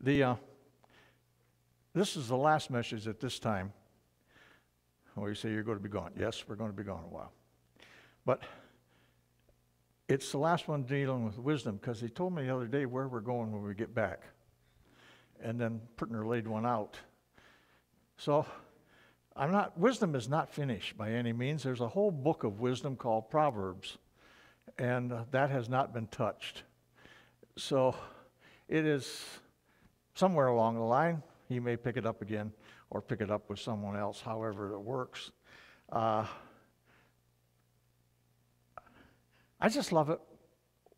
The, uh, this is the last message at this time. Well, you say you're going to be gone. Yes, we're going to be gone a while. But it's the last one dealing with wisdom because he told me the other day where we're going when we get back. And then Putner laid one out. So I'm not, wisdom is not finished by any means. There's a whole book of wisdom called Proverbs, and uh, that has not been touched. So it is somewhere along the line. He may pick it up again or pick it up with someone else, however it works. Uh, I just love it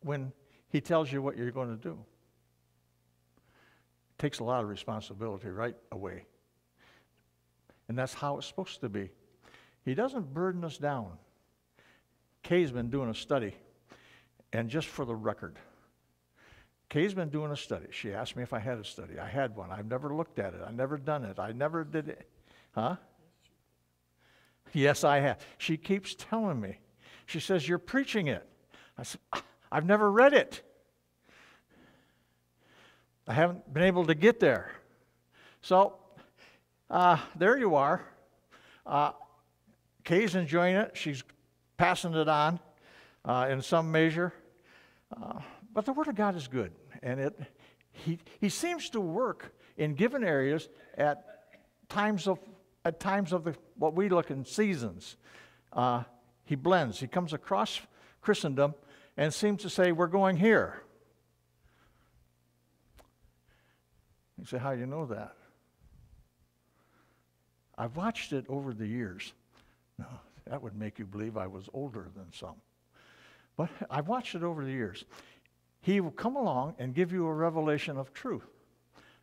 when he tells you what you're going to do. It takes a lot of responsibility right away. And that's how it's supposed to be. He doesn't burden us down. Kay's been doing a study, and just for the record, Kay's been doing a study. She asked me if I had a study. I had one. I've never looked at it. I've never done it. I never did it. Huh? Yes, I have. She keeps telling me. She says, You're preaching it. I said, I've never read it. I haven't been able to get there. So uh, there you are. Uh, Kay's enjoying it. She's passing it on uh, in some measure. But the Word of God is good, and it, he, he seems to work in given areas at times of, at times of the, what we look in seasons. Uh, he blends. He comes across Christendom and seems to say, We're going here. You say, How do you know that? I've watched it over the years. No, that would make you believe I was older than some. But I've watched it over the years. He will come along and give you a revelation of truth,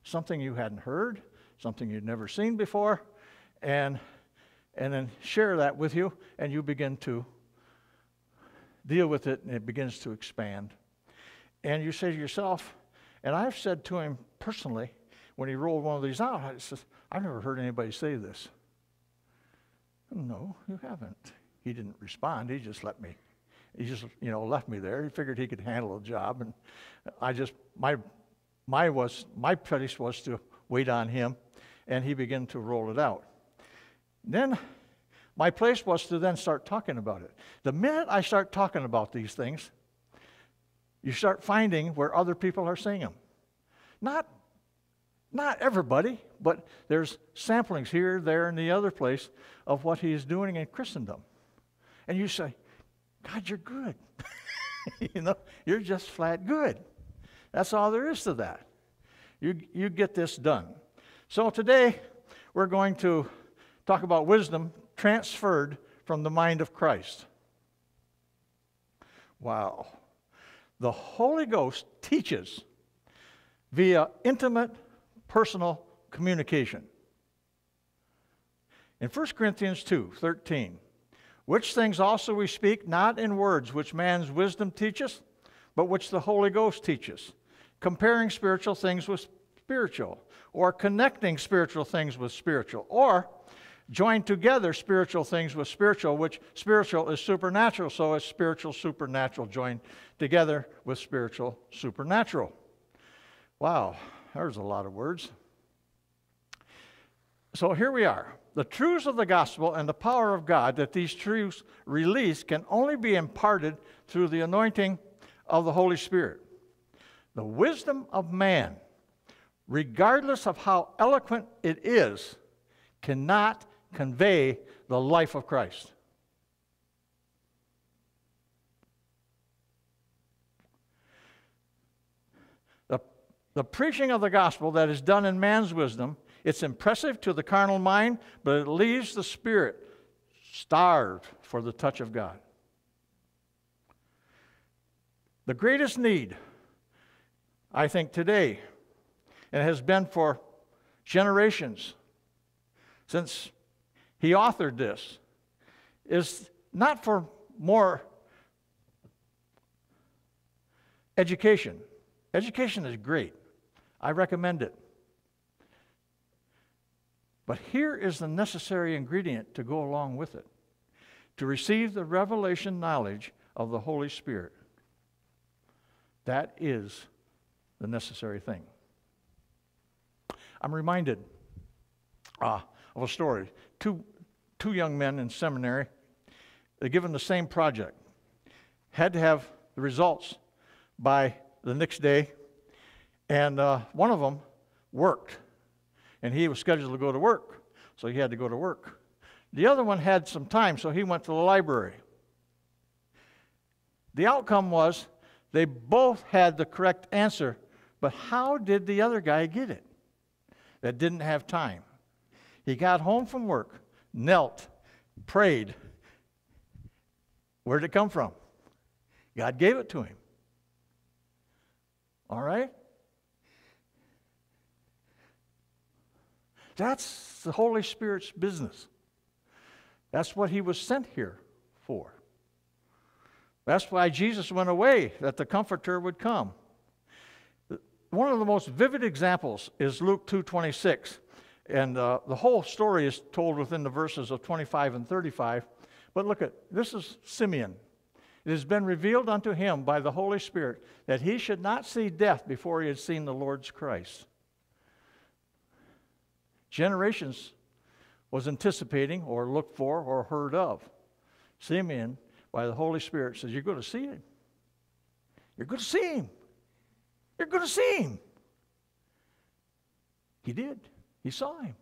something you hadn't heard, something you'd never seen before, and, and then share that with you, and you begin to deal with it, and it begins to expand. And you say to yourself, and I've said to him personally, when he rolled one of these out, I said, I've never heard anybody say this. No, you haven't. He didn't respond. He just let me. He just, you know, left me there. He figured he could handle the job, and I just my my was my place was to wait on him, and he began to roll it out. Then my place was to then start talking about it. The minute I start talking about these things, you start finding where other people are seeing them. Not not everybody, but there's samplings here, there, and the other place of what he is doing in Christendom. And you say, God, you're good. you know, you're just flat good. That's all there is to that. You, you get this done. So today, we're going to talk about wisdom transferred from the mind of Christ. Wow. The Holy Ghost teaches via intimate personal communication. In 1 Corinthians 2 13, which things also we speak, not in words which man's wisdom teaches, but which the Holy Ghost teaches, comparing spiritual things with spiritual, or connecting spiritual things with spiritual, or join together spiritual things with spiritual, which spiritual is supernatural, so is spiritual supernatural joined together with spiritual supernatural. Wow, there's a lot of words. So here we are. The truths of the gospel and the power of God that these truths release can only be imparted through the anointing of the Holy Spirit. The wisdom of man, regardless of how eloquent it is, cannot convey the life of Christ. The preaching of the gospel that is done in man's wisdom, it's impressive to the carnal mind, but it leaves the spirit starved for the touch of God. The greatest need, I think, today, and has been for generations since he authored this, is not for more education. Education is great. I recommend it. But here is the necessary ingredient to go along with it to receive the revelation knowledge of the Holy Spirit. That is the necessary thing. I'm reminded uh, of a story. Two, two young men in seminary, they're given the same project, had to have the results by the next day, and uh, one of them worked, and he was scheduled to go to work, so he had to go to work. The other one had some time, so he went to the library. The outcome was they both had the correct answer, but how did the other guy get it that didn't have time? He got home from work, knelt, prayed. Where did it come from? God gave it to him. All right? That's the Holy Spirit's business. That's what he was sent here for. That's why Jesus went away, that the Comforter would come. One of the most vivid examples is Luke 2.26. And uh, the whole story is told within the verses of 25 and 35. But look at this is Simeon. It has been revealed unto him by the Holy Spirit that he should not see death before he had seen the Lord's Christ. Generations was anticipating or looked for or heard of. Simeon, by the Holy Spirit, says, You're going to see him. You're going to see him. You're going to see him. He did. He saw him.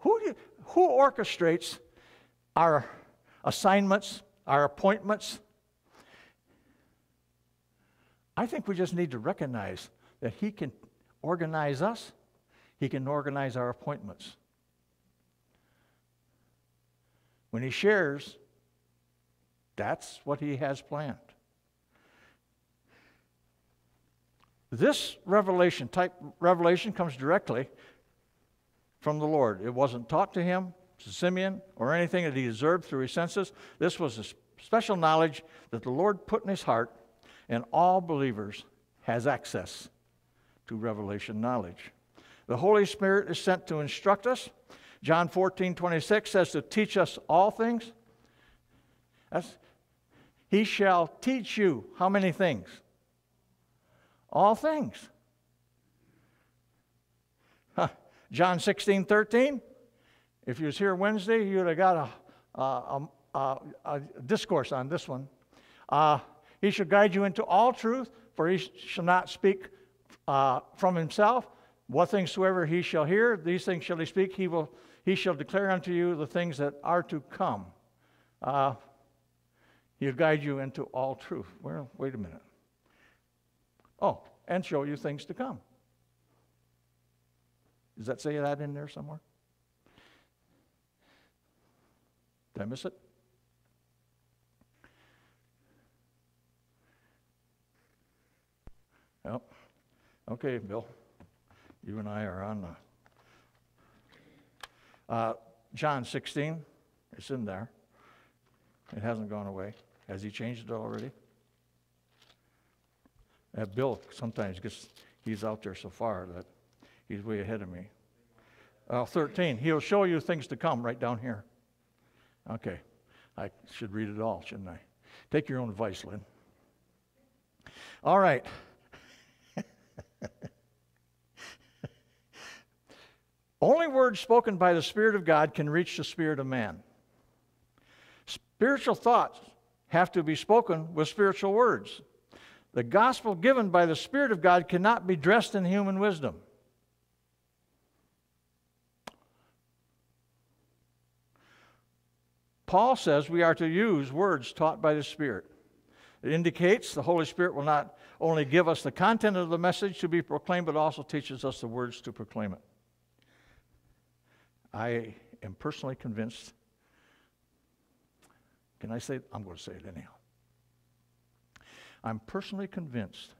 Who, do, who orchestrates our assignments, our appointments? I think we just need to recognize that He can organize us, He can organize our appointments. When He shares, that's what He has planned. This revelation, type revelation, comes directly from the Lord. It wasn't taught to him, to Simeon, or anything that he observed through his senses. This was a special knowledge that the Lord put in his heart, and all believers has access to revelation knowledge. The Holy Spirit is sent to instruct us. John 14, 26 says to teach us all things. That's, he shall teach you how many things? All things. John 16, 13. If you was here Wednesday, you'd have got a, a, a, a discourse on this one. Uh, he shall guide you into all truth, for he shall not speak uh, from himself. What things soever he shall hear, these things shall he speak. He, will, he shall declare unto you the things that are to come. Uh, he'll guide you into all truth. Well, wait a minute. Oh, and show you things to come. Does that say that in there somewhere? Did I miss it? Well, okay, Bill. You and I are on the. Uh, John 16, it's in there. It hasn't gone away. Has he changed it already? That Bill sometimes gets, he's out there so far that He's way ahead of me. Uh, 13, he'll show you things to come right down here. Okay, I should read it all, shouldn't I? Take your own advice, Lynn. All right. Only words spoken by the Spirit of God can reach the spirit of man. Spiritual thoughts have to be spoken with spiritual words. The gospel given by the Spirit of God cannot be dressed in human wisdom. Paul says we are to use words taught by the Spirit. It indicates the Holy Spirit will not only give us the content of the message to be proclaimed, but also teaches us the words to proclaim it. I am personally convinced. Can I say? it? I'm going to say it anyhow. I'm personally convinced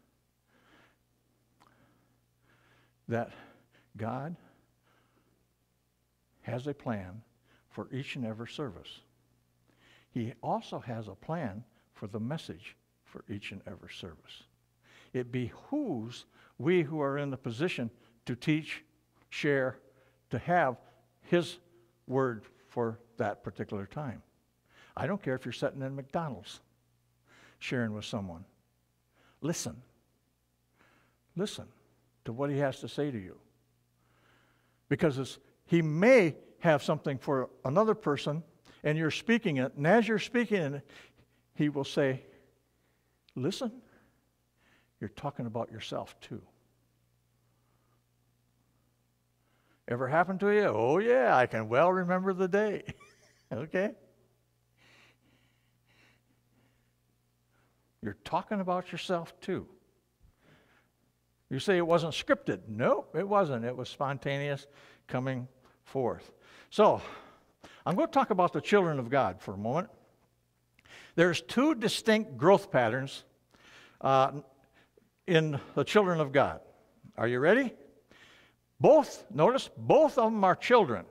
that God has a plan for each and every service. He also has a plan for the message for each and every service. It behooves we who are in the position to teach, share, to have His word for that particular time. I don't care if you're sitting in McDonald's sharing with someone. Listen. Listen to what He has to say to you. Because he may have something for another person, and you're speaking it, and as you're speaking it, he will say, Listen, you're talking about yourself too. Ever happened to you? Oh, yeah, I can well remember the day. okay? You're talking about yourself too. You say it wasn't scripted. No, it wasn't. It was spontaneous coming forth. So, I'm going to talk about the children of God for a moment. There's two distinct growth patterns uh, in the children of God. Are you ready? Both, notice, both of them are children.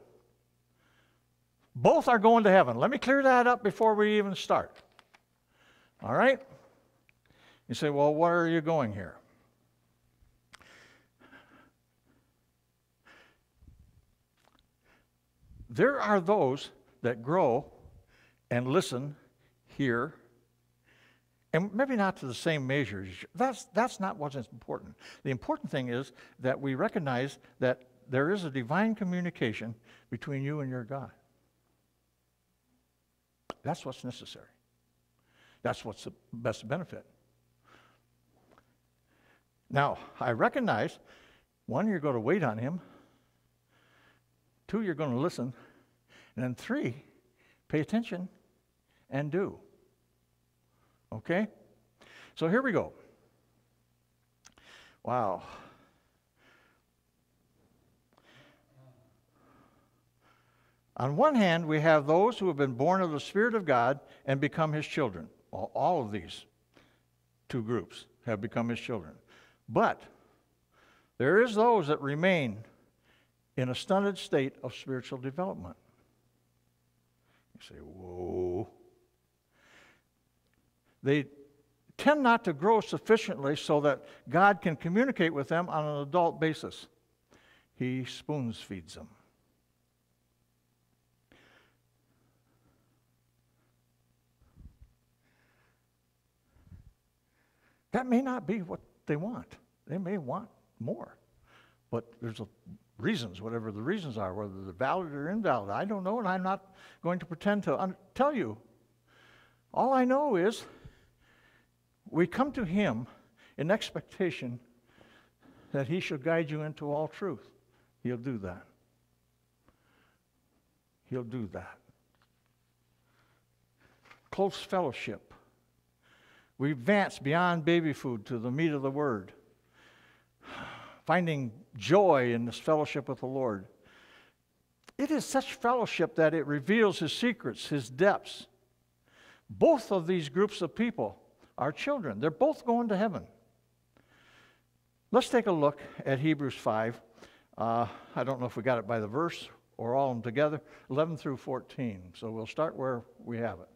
Both are going to heaven. Let me clear that up before we even start. All right? You say, well, where are you going here? There are those that grow and listen, hear, and maybe not to the same measures. That's, that's not what's important. The important thing is that we recognize that there is a divine communication between you and your God. That's what's necessary. That's what's the best benefit. Now, I recognize one, you're going to wait on him. Two, you're going to listen. And then three, pay attention and do. Okay? So here we go. Wow. On one hand, we have those who have been born of the Spirit of God and become His children. All, of these two groups have become His children. But there is those that remain in a stunted state of spiritual development. You say, whoa. They tend not to grow sufficiently so that God can communicate with them on an adult basis. He spoons feeds them. That may not be what they want. They may want more. But there's a, reasons, whatever the reasons are, whether they're valid or invalid. I don't know, and I'm not going to pretend to tell you. All I know is we come to Him in expectation that He shall guide you into all truth. He'll do that. He'll do that. Close fellowship. We advance beyond baby food to the meat of the Word finding joy in this fellowship with the Lord. It is such fellowship that it reveals His secrets, His depths. Both of these groups of people are children, they're both going to heaven. Let's take a look at Hebrews 5. Uh, I don't know if we got it by the verse or all of them together, 11 through 14. So we'll start where we have it.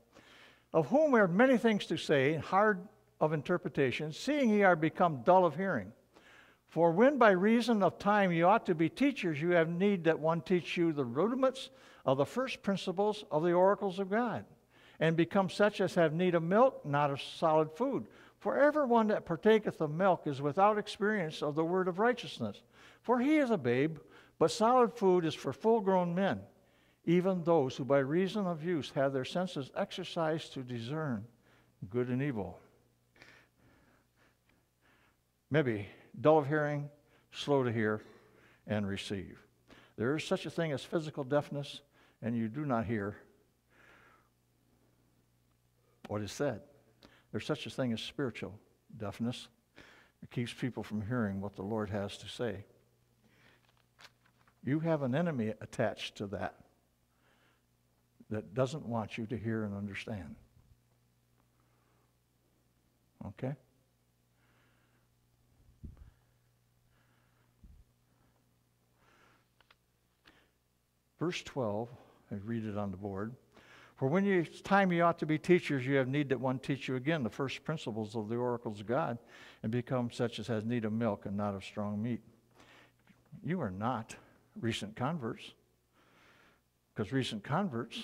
Of whom we have many things to say, hard of interpretation, seeing ye are become dull of hearing. For when by reason of time you ought to be teachers, you have need that one teach you the rudiments of the first principles of the oracles of God, and become such as have need of milk, not of solid food. For everyone that partaketh of milk is without experience of the word of righteousness. For he is a babe, but solid food is for full grown men, even those who by reason of use have their senses exercised to discern good and evil. Maybe dull of hearing, slow to hear, and receive. There is such a thing as physical deafness, and you do not hear what is said. There's such a thing as spiritual deafness. It keeps people from hearing what the Lord has to say. You have an enemy attached to that that doesn't want you to hear and understand. Okay? Verse 12, I read it on the board. For when you, it's time you ought to be teachers, you have need that one teach you again the first principles of the oracles of God, and become such as has need of milk and not of strong meat. You are not recent converts, because recent converts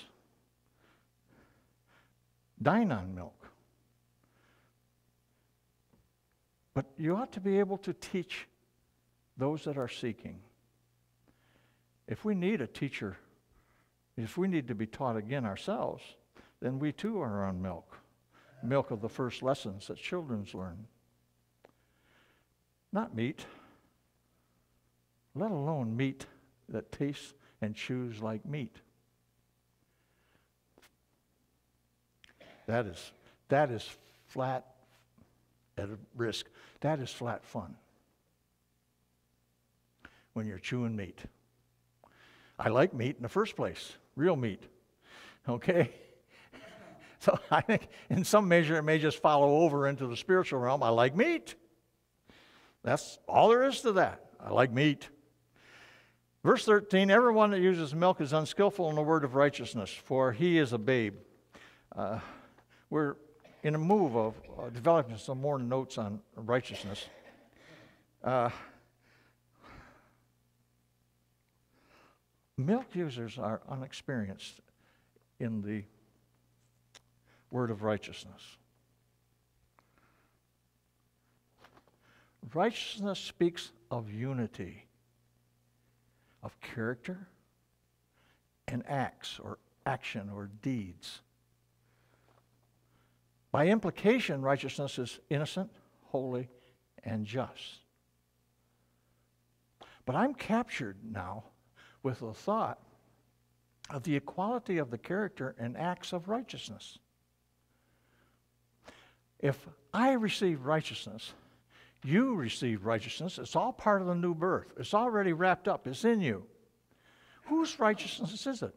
dine on milk. But you ought to be able to teach those that are seeking if we need a teacher, if we need to be taught again ourselves, then we too are on milk. Milk of the first lessons that children's learn. Not meat, let alone meat that tastes and chews like meat. That is, that is flat at risk. That is flat fun when you're chewing meat. I like meat in the first place, real meat. Okay? So I think in some measure it may just follow over into the spiritual realm. I like meat. That's all there is to that. I like meat. Verse 13 Everyone that uses milk is unskillful in the word of righteousness, for he is a babe. Uh, we're in a move of uh, developing some more notes on righteousness. Uh, milk users are unexperienced in the word of righteousness. Righteousness speaks of unity of character and acts or action or deeds. By implication, righteousness is innocent, holy, and just. But I'm captured now with the thought of the equality of the character and acts of righteousness. If I receive righteousness, you receive righteousness. It's all part of the new birth. It's already wrapped up, it's in you. Whose righteousness is it?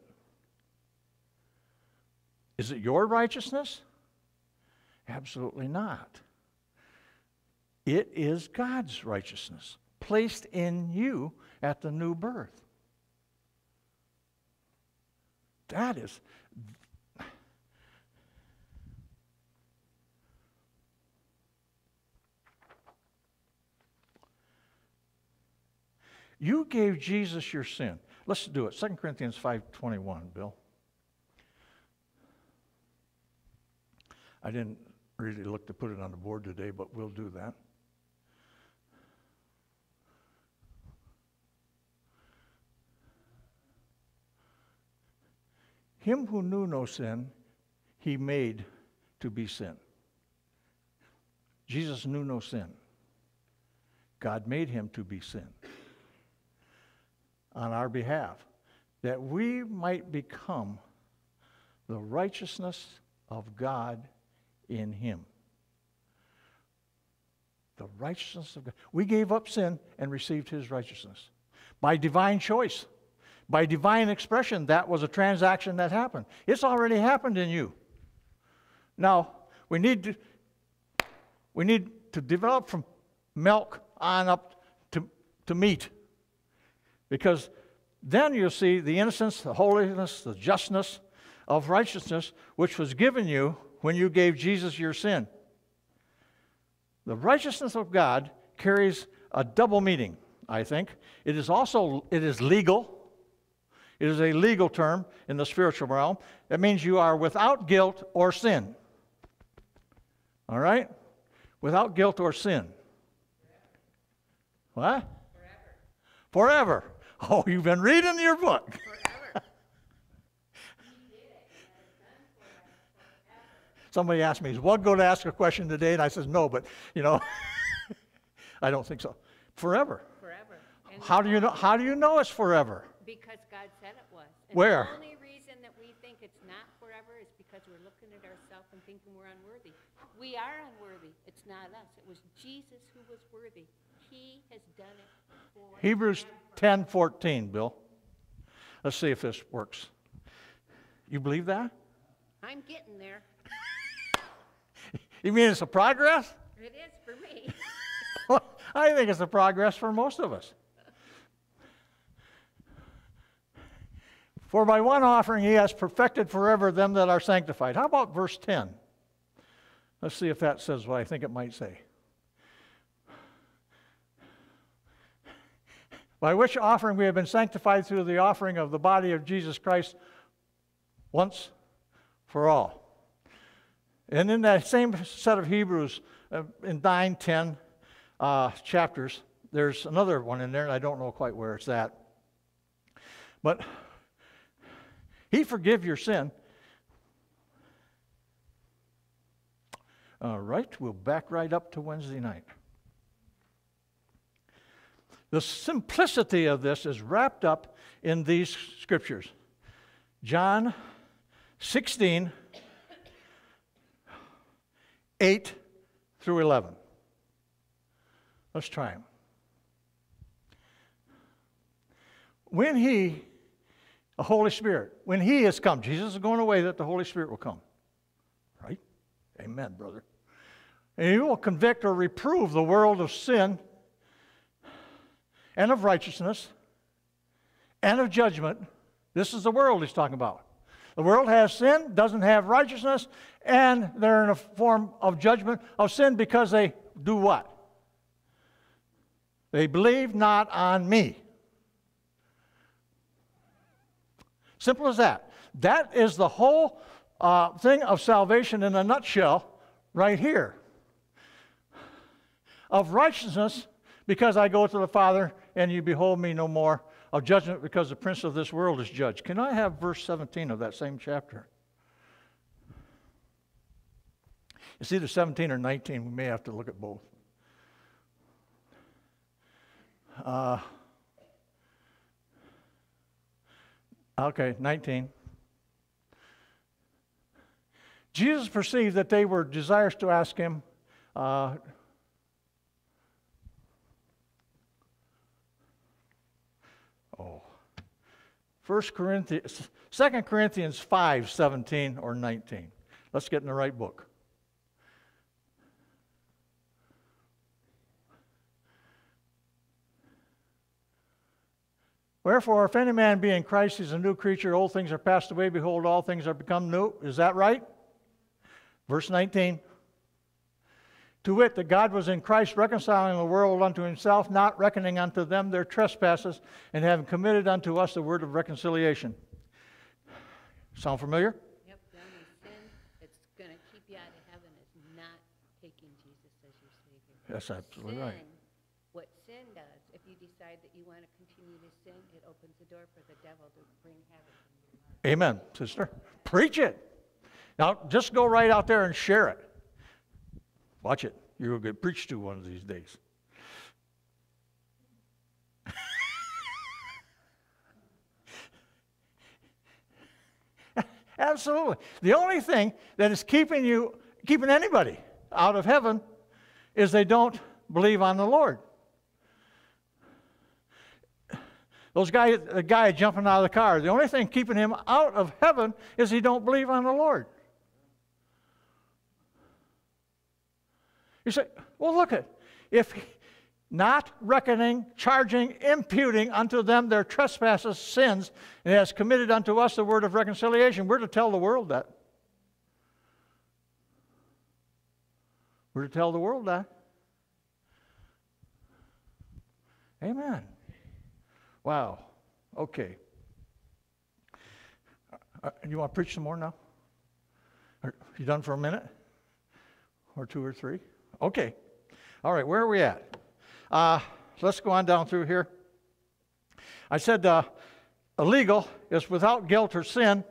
Is it your righteousness? Absolutely not. It is God's righteousness placed in you at the new birth. That is You gave Jesus your sin. Let's do it. 2 Corinthians 5.21, Bill. I didn't really look to put it on the board today, but we'll do that. Him who knew no sin, he made to be sin. Jesus knew no sin. God made him to be sin on our behalf, that we might become the righteousness of God in Him. The righteousness of God. We gave up sin and received His righteousness by divine choice, by divine expression. That was a transaction that happened. It's already happened in you. Now, we need to, we need to develop from milk on up to, to meat. Because then you'll see the innocence, the holiness, the justness of righteousness which was given you when you gave Jesus your sin. The righteousness of God carries a double meaning, I think. It is also it is legal. It is a legal term in the spiritual realm. It means you are without guilt or sin. All right? Without guilt or sin. What? Forever. Forever. Oh, you've been reading your book. Forever. Somebody asked me, is one going to ask a question today? And I says, no, but, you know, I don't think so. Forever. Forever. And How do you know, how do you know it's forever? Because God said it was. And Where? The only reason that we think it's not forever is because we're looking at ourselves and thinking we're unworthy. We are unworthy. It's not us. It was Jesus who was worthy. He has done it for Hebrews 10 14, Bill. Let's see if this works. You believe that? I'm getting there. You mean it's a progress? It is for me. I think it's a progress for most of us. For by one offering he has perfected forever them that are sanctified. How about verse 10? Let's see if that says what I think it might say. By which offering we have been sanctified through the offering of the body of Jesus Christ once for all. And in that same set of Hebrews, uh, in 9, 10 uh, chapters, there's another one in there, and I don't know quite where it's at. But He forgive your sin. All right, we'll back right up to Wednesday night. The simplicity of this is wrapped up in these scriptures John 16, 8 through 11. Let's try them. When He, the Holy Spirit, when He has come, Jesus is going away that the Holy Spirit will come. Right? Amen, brother. And He will convict or reprove the world of sin and of righteousness and of judgment. This is the world He's talking about. The world has sin, doesn't have righteousness, and they're in a form of judgment of sin because they do what? They believe not on me. Simple as that. That is the whole uh, thing of salvation in a nutshell, right here. Of righteousness, because I go to the Father and you behold me no more. Of judgment, because the prince of this world is judged. Can I have verse 17 of that same chapter? It's either 17 or 19. We may have to look at both. Uh, okay, 19. Jesus perceived that they were desirous to ask him, uh, oh, 1 Corinthians, 2 Corinthians 5, 17 or 19. Let's get in the right book. Wherefore, if any man be in Christ, he's a new creature. Old things are passed away. Behold, all things are become new. Is that right? Verse 19. To wit, that God was in Christ reconciling the world unto himself, not reckoning unto them their trespasses, and having committed unto us the word of reconciliation. Sound familiar? Yep, the only sin that's going to keep you out of heaven is not taking Jesus as your Savior. That's absolutely right. What sin does, if you decide that you want to continue to sin, it opens the door for the devil to bring life. Amen, sister. Preach it. Now, just go right out there and share it. Watch it. You'll get preached to one of these days. Absolutely. The only thing that is keeping you, keeping anybody out of heaven is they don't believe on the Lord. Those guy, the guy jumping out of the car, the only thing keeping him out of heaven is he don't believe on the Lord. You say, well, look at if not reckoning, charging, imputing unto them their trespasses, sins, and has committed unto us the word of reconciliation. We're to tell the world that. We're to tell the world that. Amen. Wow. Okay. Uh, you want to preach some more now? Are you done for a minute? Or two or three? Okay. All right, where are we at? Uh, let's go on down through here. I said uh, illegal is without guilt or sin.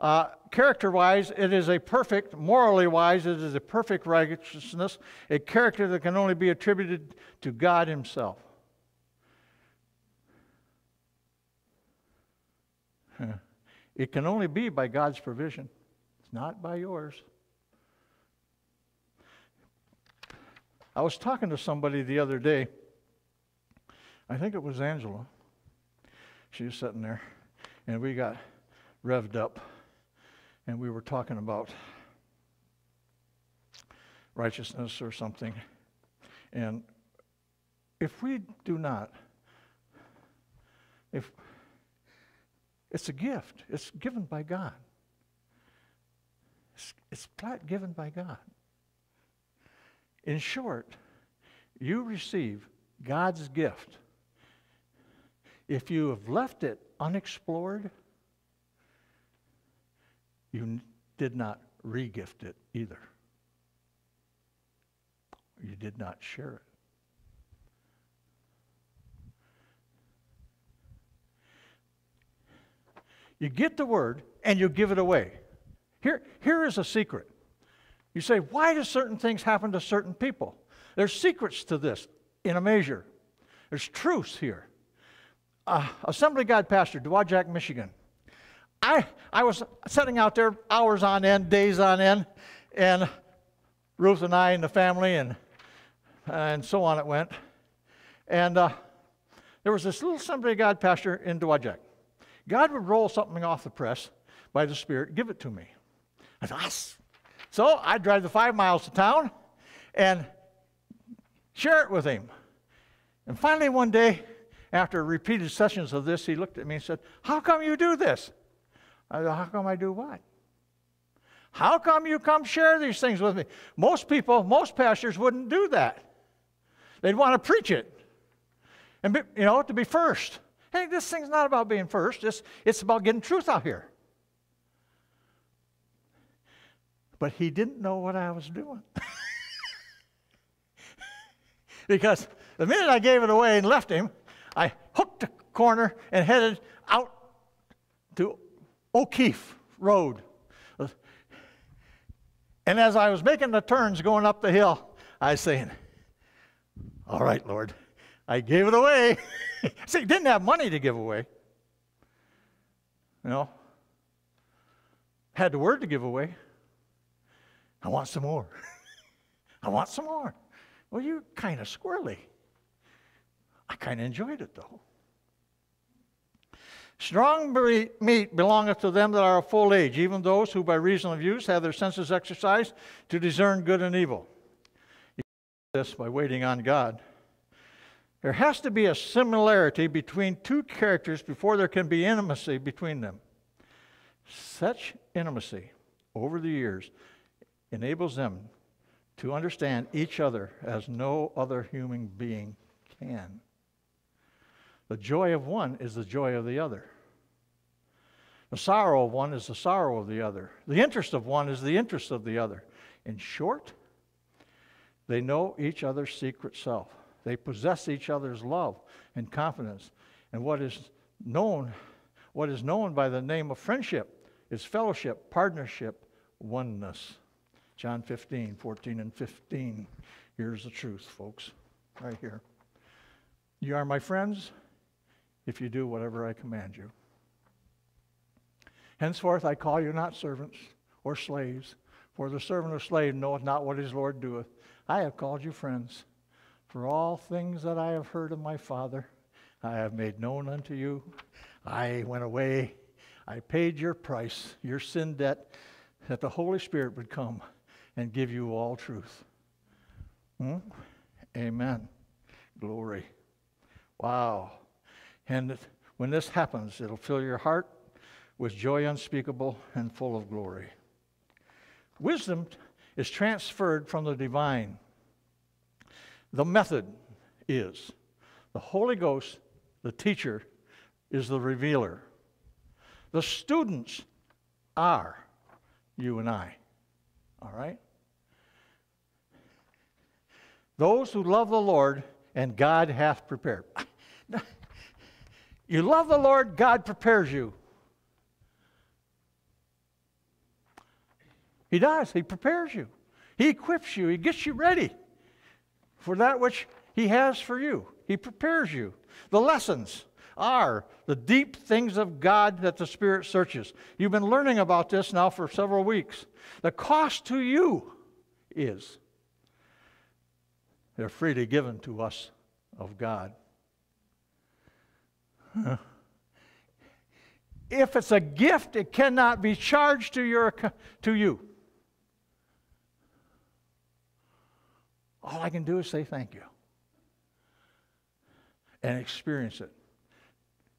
Uh, character wise, it is a perfect, morally wise, it is a perfect righteousness, a character that can only be attributed to God Himself. It can only be by God's provision, it's not by yours. I was talking to somebody the other day. I think it was Angela. She was sitting there, and we got revved up, and we were talking about righteousness or something. And if we do not, if it's a gift, it's given by God. It's, it's given by God. In short, you receive God's gift. If you have left it unexplored, you did not regift it either. You did not share it. You get the word and you give it away. Here, here is a secret. You say, why do certain things happen to certain people? There's secrets to this in a measure. There's truths here. Uh, Assembly God pastor, Dowagiac, Michigan. I, I was sitting out there hours on end, days on end, and Ruth and I and the family and, and so on it went. And uh, there was this little Assembly God pastor in Dowagiac. God would roll something off the press by the Spirit, give it to me. I yes. So I'd drive the five miles to town and share it with him. And finally, one day, after repeated sessions of this, he looked at me and said, How come you do this? I said, How come I do what? How come you come share these things with me? Most people, most pastors wouldn't do that. They'd want to preach it. And, be, you know, to be first. Hey, this thing's not about being first, it's, it's about getting truth out here. But he didn't know what I was doing. because the minute I gave it away and left him, I hooked a corner and headed out to O'Keefe Road. And as I was making the turns going up the hill, I was saying, All right, Lord, I gave it away. See, didn't have money to give away. You know, had the word to give away. I want some more. I want some more. Well, you're kind of squirrely. I kind of enjoyed it though. Strong meat belongeth to them that are of full age, even those who by reason of use have their senses exercised to discern good and evil. You do this by waiting on God. There has to be a similarity between two characters before there can be intimacy between them. Such intimacy over the years enables them to understand each other as no other human being can. The joy of one is the joy of the other. The sorrow of one is the sorrow of the other. The interest of one is the interest of the other. In short, they know each other's secret self. They possess each other's love and confidence. And what is known, what is known by the name of friendship is fellowship, partnership, oneness. John 15, 14 and 15. Here's the truth, folks, right here. You are my friends if you do whatever I command you. Henceforth I call you not servants or slaves, for the servant or slave knoweth not what his Lord doeth. I have called you friends. For all things that I have heard of my Father, I have made known unto you. I went away, I paid your price, your sin debt, that the Holy Spirit would come and give you all truth. Hmm? Amen. Glory. Wow. And when this happens, it'll fill your heart with joy unspeakable and full of glory. Wisdom is transferred from the divine. The method is the Holy Ghost, the teacher, is the revealer. The students are you and I. All right? Those who love the Lord and God hath prepared. You love the Lord, God prepares you. He does. He prepares you. He equips you. He gets you ready for that which He has for you. He prepares you. The lessons are the deep things of God that the Spirit searches. You've been learning about this now for several weeks. The cost to you is they're freely given to us of God. If it's a gift, it cannot be charged to, your, to you. All I can do is say thank you and experience it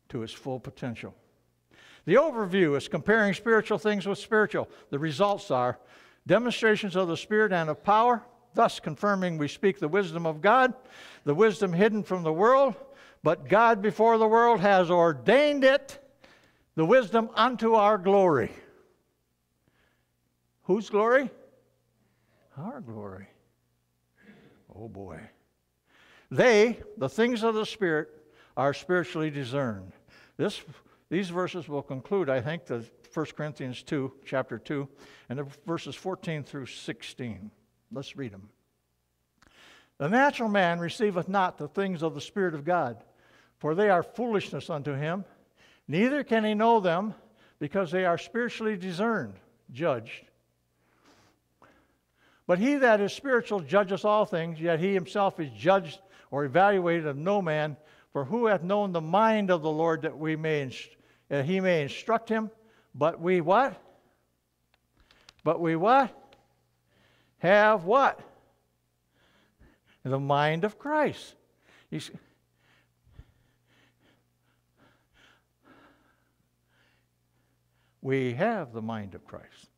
to its full potential. The overview is comparing spiritual things with spiritual. The results are demonstrations of the Spirit and of power, thus confirming we speak the wisdom of God, the wisdom hidden from the world, but God before the world has ordained it, the wisdom unto our glory. Whose glory? Our glory. Oh boy. They, the things of the Spirit, are spiritually discerned. This, These verses will conclude, I think, the 1 Corinthians 2, chapter 2, and the verses 14 through 16. Let's read them. The natural man receiveth not the things of the Spirit of God, for they are foolishness unto him, neither can he know them, because they are spiritually discerned, judged. But he that is spiritual judges all things, yet he himself is judged or evaluated of no man. For who hath known the mind of the Lord that we may that he may instruct him? But we what? But we what? Have what? The mind of Christ. You see, we have the mind of Christ.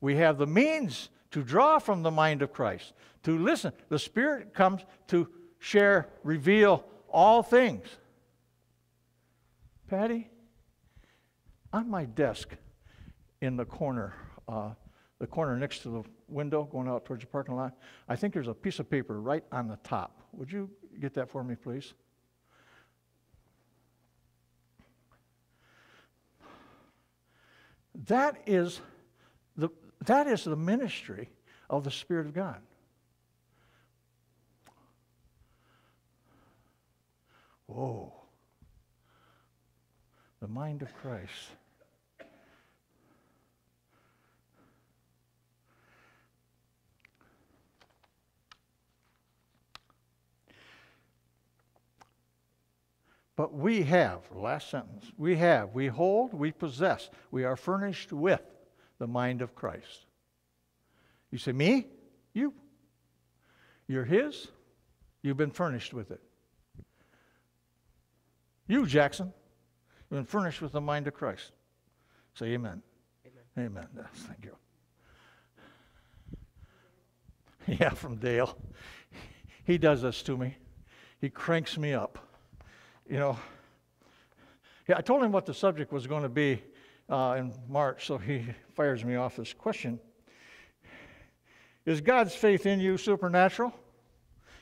We have the means to draw from the mind of Christ, to listen. The Spirit comes to share, reveal all things. Patty, on my desk in the corner, uh, the corner next to the window going out towards the parking lot, I think there's a piece of paper right on the top. Would you get that for me, please? That is that is the ministry of the Spirit of God. Whoa. The mind of Christ. But we have, last sentence, we have, we hold, we possess, we are furnished with the mind of Christ. You say, Me? You. You're His. You've been furnished with it. You, Jackson, you've been furnished with the mind of Christ. Say amen. Amen. Amen. Yes, thank you. Yeah, from Dale. He does this to me. He cranks me up. You know, yeah, I told him what the subject was going to be uh, in March, so he fires me off this question Is God's faith in you supernatural?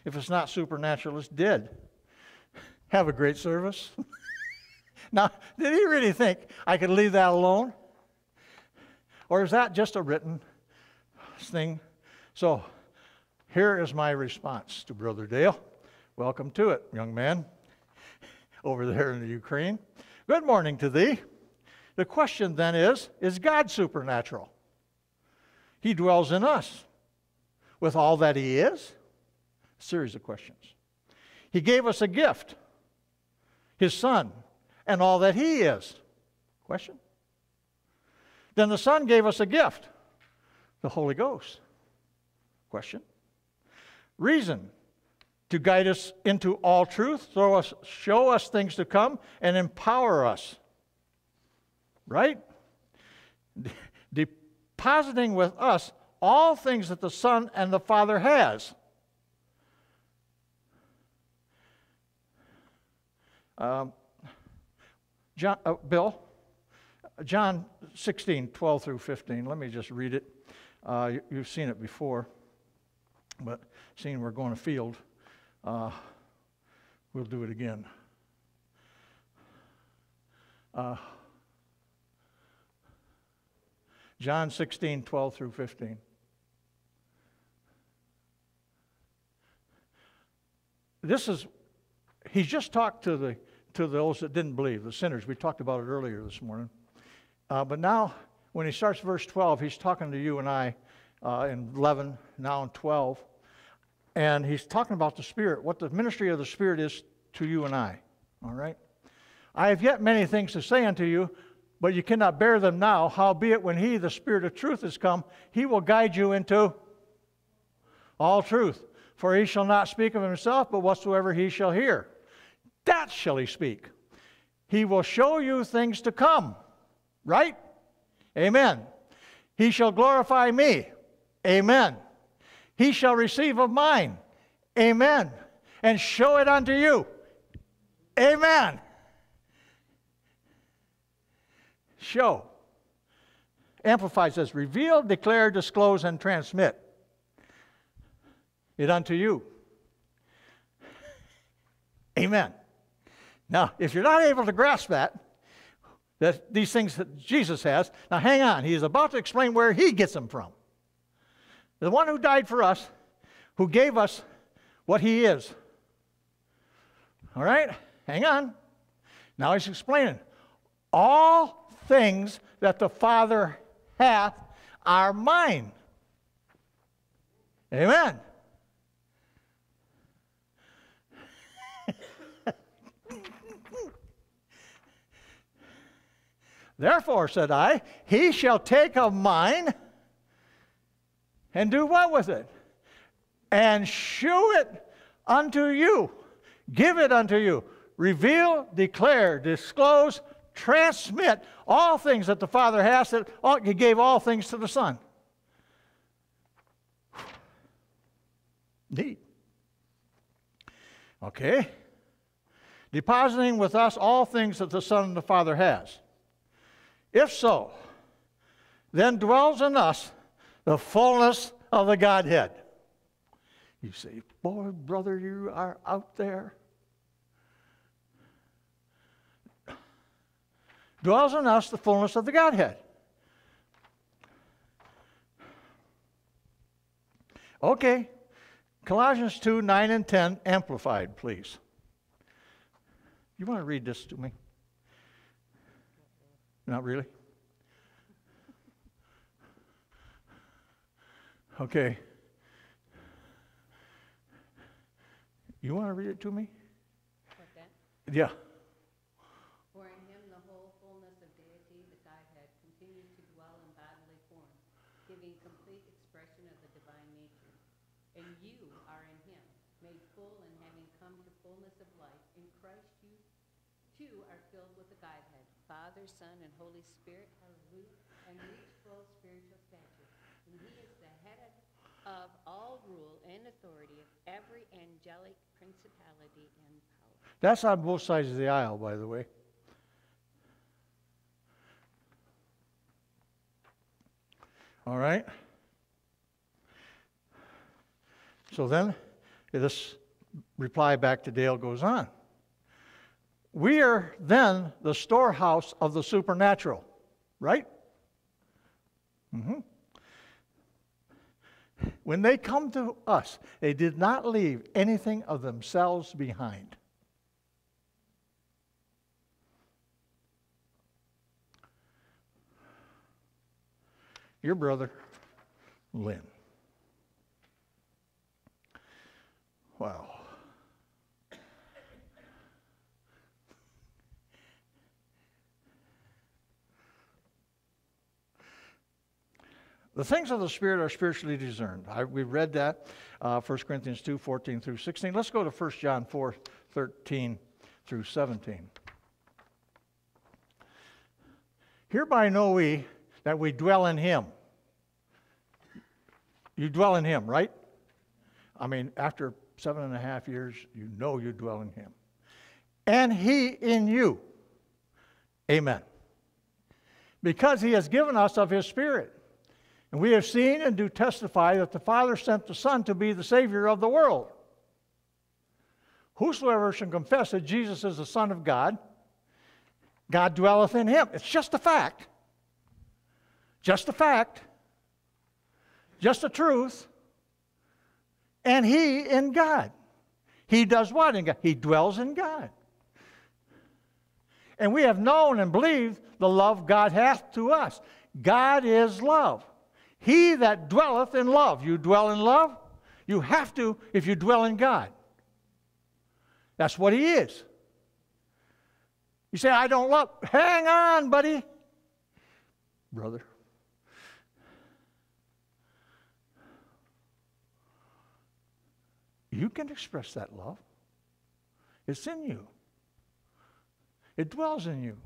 If it's not supernatural, it's dead. Have a great service. now, did he really think I could leave that alone? Or is that just a written thing? So, here is my response to Brother Dale. Welcome to it, young man, over there in the Ukraine. Good morning to thee. The question then is Is God supernatural? He dwells in us with all that He is? Series of questions. He gave us a gift, His Son, and all that He is. Question? Then the Son gave us a gift, the Holy Ghost. Question? Reason to guide us into all truth, us, show us things to come, and empower us right? Depositing with us all things that the Son and the Father has. Um, John, uh, Bill, John 16, 12 through 15. Let me just read it. Uh, you, have seen it before, but seeing we're going afield, uh, we'll do it again. Uh, John 16, 12 through 15. This is, he's just talked to, the, to those that didn't believe, the sinners. We talked about it earlier this morning. Uh, but now, when he starts verse 12, he's talking to you and I uh, in 11, now in 12. And he's talking about the Spirit, what the ministry of the Spirit is to you and I. All right? I have yet many things to say unto you, but you cannot bear them now. Howbeit, when He, the Spirit of truth, is come, He will guide you into all truth. For He shall not speak of Himself, but whatsoever He shall hear, that shall He speak. He will show you things to come. Right? Amen. He shall glorify me. Amen. He shall receive of mine. Amen. And show it unto you. Amen. Show. Amplified says, reveal, declare, disclose, and transmit it unto you. Amen. Now, if you're not able to grasp that, that these things that Jesus has. Now, hang on. He is about to explain where he gets them from. The one who died for us, who gave us what he is. All right? Hang on. Now he's explaining. All things that the Father hath are mine. Amen. Therefore, said I, he shall take of mine and do what with it? And shew it unto you, give it unto you, reveal, declare, disclose, transmit all things that the Father has. That all, he gave all things to the Son. Neat. Okay. Depositing with us all things that the Son and the Father has. If so, then dwells in us the fullness of the Godhead. You say, Boy, brother, you are out there. Dwells in us the fullness of the Godhead. Okay, Colossians 2 9 and 10, amplified, please. You want to read this to me? Not really? Okay. You want to read it to me? Yeah. For in him the whole fullness of deity, the Godhead, continues to dwell in bodily form, giving complete expression of the divine nature. And you are in him, made full and having come to fullness of life. In Christ you too are filled with the Godhead, Father, Son, and Holy Spirit, hallelujah, and reach full spiritual stature. And he is the head of of all rule and authority of every angelic principality and power. That's on both sides of the aisle, by the way. All right? So then, this reply back to Dale goes on. We are then the storehouse of the supernatural, right? Mm-hmm. When they come to us, they did not leave anything of themselves behind. Your brother, Lynn. Wow. The things of the Spirit are spiritually discerned. I, we read that, uh, 1 Corinthians 2 14 through 16. Let's go to 1 John 4 13 through 17. Hereby know we that we dwell in Him. You dwell in Him, right? I mean, after seven and a half years, you know you dwell in Him. And He in you. Amen. Because He has given us of His Spirit. And we have seen and do testify that the Father sent the Son to be the Savior of the world. Whosoever shall confess that Jesus is the Son of God, God dwelleth in him. It's just a fact. Just a fact. Just a truth. And he in God. He does what in God? He dwells in God. And we have known and believed the love God hath to us. God is love. He that dwelleth in love. You dwell in love? You have to if you dwell in God. That's what He is. You say, I don't love. Hang on, buddy. Brother. You can express that love. It's in you, it dwells in you.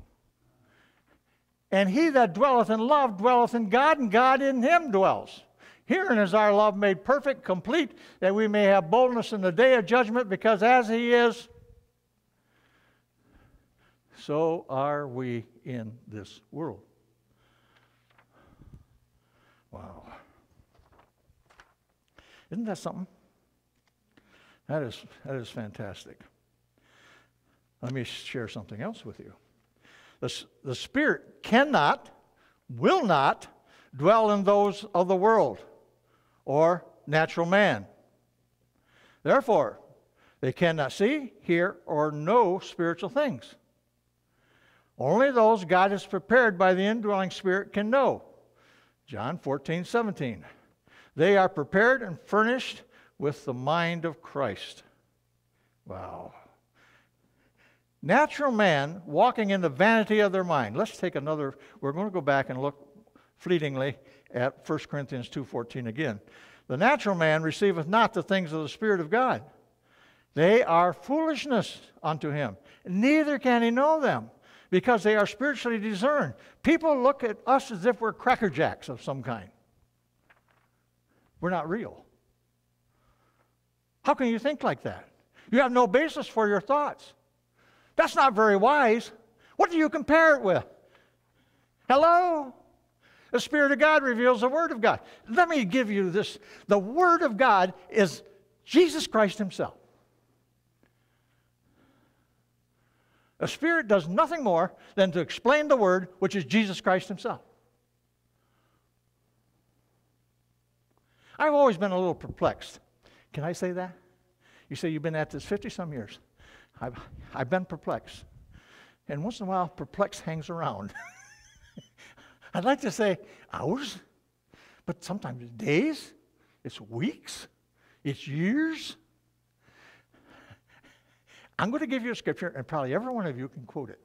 And he that dwelleth in love dwelleth in God, and God in him dwells. Herein is our love made perfect, complete, that we may have boldness in the day of judgment, because as he is, so are we in this world. Wow. Isn't that something? That is, that is fantastic. Let me share something else with you. The, the Spirit cannot, will not dwell in those of the world or natural man. Therefore, they cannot see, hear, or know spiritual things. Only those God has prepared by the indwelling Spirit can know. John 14, 17. They are prepared and furnished with the mind of Christ. Wow. Natural man walking in the vanity of their mind. Let's take another, we're going to go back and look fleetingly at 1 Corinthians 2:14 again. The natural man receiveth not the things of the Spirit of God. They are foolishness unto him. Neither can he know them because they are spiritually discerned. People look at us as if we're crackerjacks of some kind. We're not real. How can you think like that? You have no basis for your thoughts. That's not very wise. What do you compare it with? Hello? The Spirit of God reveals the Word of God. Let me give you this the Word of God is Jesus Christ Himself. The Spirit does nothing more than to explain the Word, which is Jesus Christ Himself. I've always been a little perplexed. Can I say that? You say you've been at this 50 some years. I've, I've been perplexed. And once in a while, perplexed hangs around. I'd like to say hours, but sometimes it's days, it's weeks, it's years. I'm going to give you a scripture, and probably every one of you can quote it.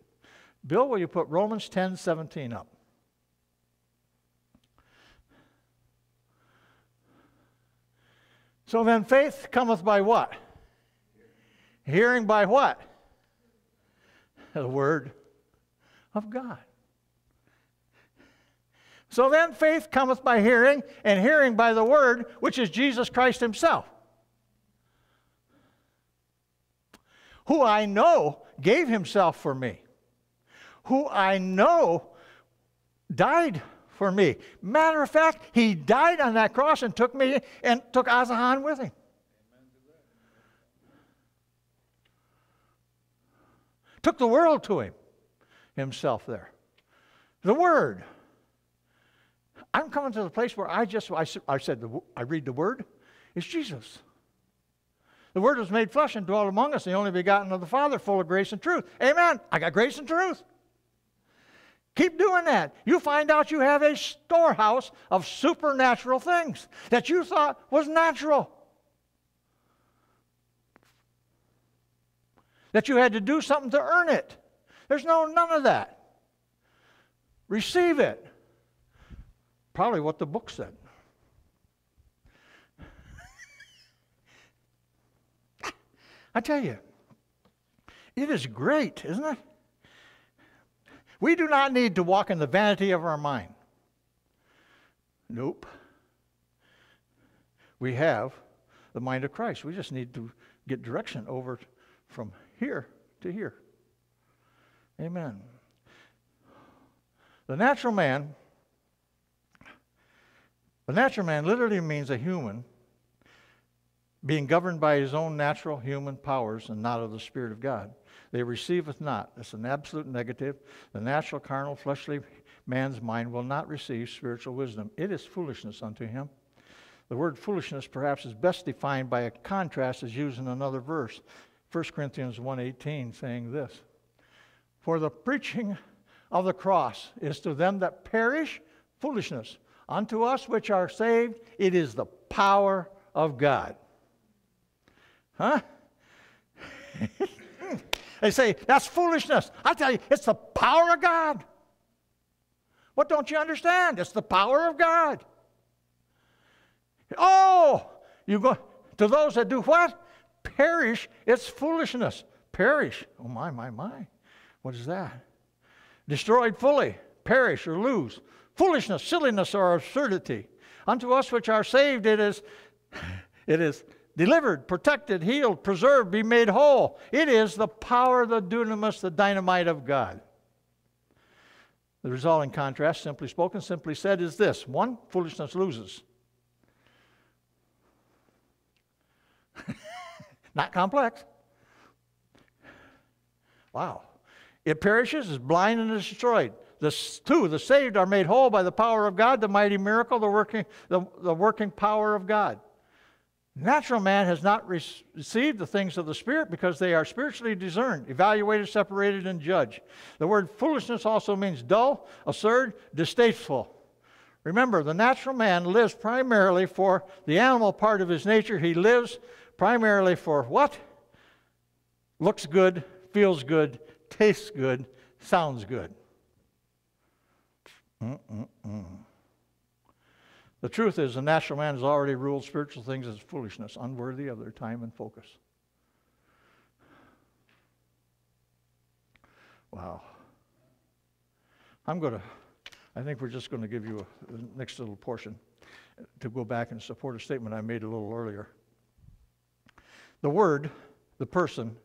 Bill, will you put Romans 10 17 up? So then faith cometh by what? Hearing by what? The Word of God. So then faith cometh by hearing, and hearing by the Word, which is Jesus Christ Himself. Who I know gave Himself for me. Who I know died for me. Matter of fact, He died on that cross and took me and took Azahan with Him. Took the world to him, himself there. The Word. I'm coming to the place where I just, I, I said, the, I read the Word. It's Jesus. The Word was made flesh and dwelt among us, the only begotten of the Father, full of grace and truth. Amen. I got grace and truth. Keep doing that. You find out you have a storehouse of supernatural things that you thought was natural. That you had to do something to earn it. There's no none of that. Receive it. Probably what the book said. I tell you, it is great, isn't it? We do not need to walk in the vanity of our mind. Nope. We have the mind of Christ. We just need to get direction over from here to here. Amen. The natural man, the natural man literally means a human being governed by his own natural human powers and not of the Spirit of God. They receiveth not. It's an absolute negative. The natural, carnal, fleshly man's mind will not receive spiritual wisdom. It is foolishness unto him. The word foolishness perhaps is best defined by a contrast as used in another verse. 1 Corinthians 1:18 saying this, "For the preaching of the cross is to them that perish foolishness; unto us which are saved it is the power of God." Huh? they say that's foolishness. I tell you, it's the power of God. What don't you understand? It's the power of God. Oh, you go to those that do what? Perish, it's foolishness. Perish. Oh, my, my, my. What is that? Destroyed fully, perish or lose. Foolishness, silliness, or absurdity. Unto us which are saved, it is, it is delivered, protected, healed, preserved, be made whole. It is the power, the dunamis, the dynamite of God. The result, in contrast, simply spoken, simply said, is this one, foolishness loses. Not complex. Wow. It perishes, is blind, and is destroyed. The two, the saved, are made whole by the power of God, the mighty miracle, the working, the, the working power of God. Natural man has not re- received the things of the Spirit because they are spiritually discerned, evaluated, separated, and judged. The word foolishness also means dull, absurd, distasteful. Remember, the natural man lives primarily for the animal part of his nature. He lives primarily for what? Looks good, feels good, tastes good, sounds good. Mm-mm-mm. The truth is, the natural man has already ruled spiritual things as foolishness, unworthy of their time and focus. Wow. I'm going to, I think we're just going to give you a, the next little portion to go back and support a statement I made a little earlier. The Word, the person,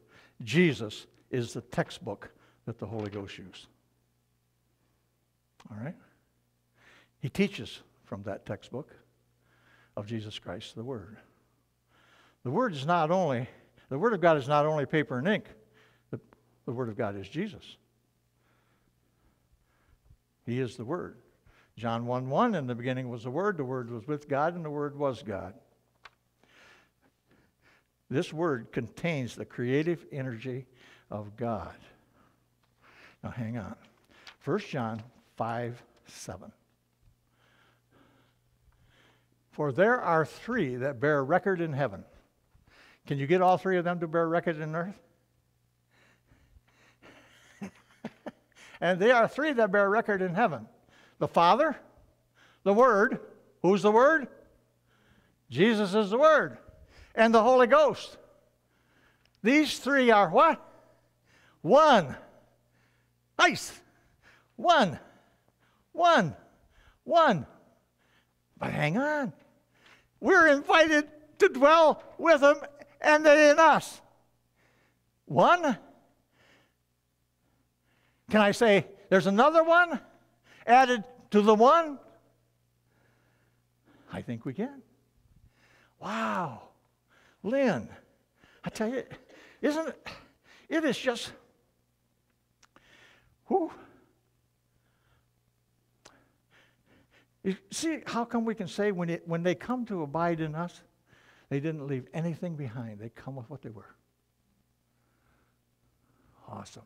Jesus, is the textbook that the Holy Ghost used. All right? He teaches from that textbook of Jesus Christ, the Word. The Word is not only, the Word of God is not only paper and ink, the, the Word of God is Jesus. He is the Word. John 1 1, in the beginning was the Word, the Word was with God, and the Word was God. This Word contains the creative energy of God. Now hang on. 1 John 5 7. For there are three that bear record in heaven. Can you get all three of them to bear record in earth? and they are three that bear record in heaven the Father, the Word. Who's the Word? Jesus is the Word. And the Holy Ghost. These three are what? One. Nice. One. One. One. But hang on. We're invited to dwell with them and they in us. One. Can I say there's another one added to the one? I think we can. Wow. Lynn, I tell you, isn't it? It is just, whew. You see, how come we can say when, it, when they come to abide in us, they didn't leave anything behind? They come with what they were. Awesome.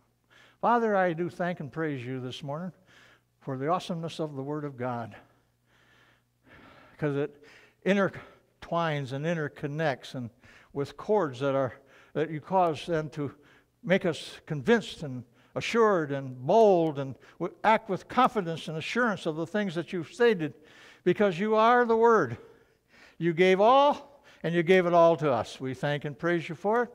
Father, I do thank and praise you this morning for the awesomeness of the Word of God because it intertwines and interconnects and with cords that are that you cause them to make us convinced and assured and bold and act with confidence and assurance of the things that you've stated because you are the Word. You gave all, and you gave it all to us. We thank and praise you for it.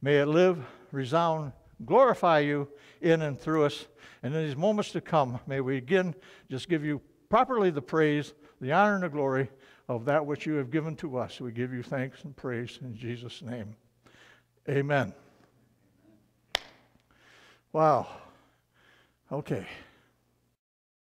May it live, resound, glorify you in and through us. And in these moments to come, may we again just give you properly the praise, the honor, and the glory of that which you have given to us. We give you thanks and praise in Jesus' name. Amen. Wow. Okay.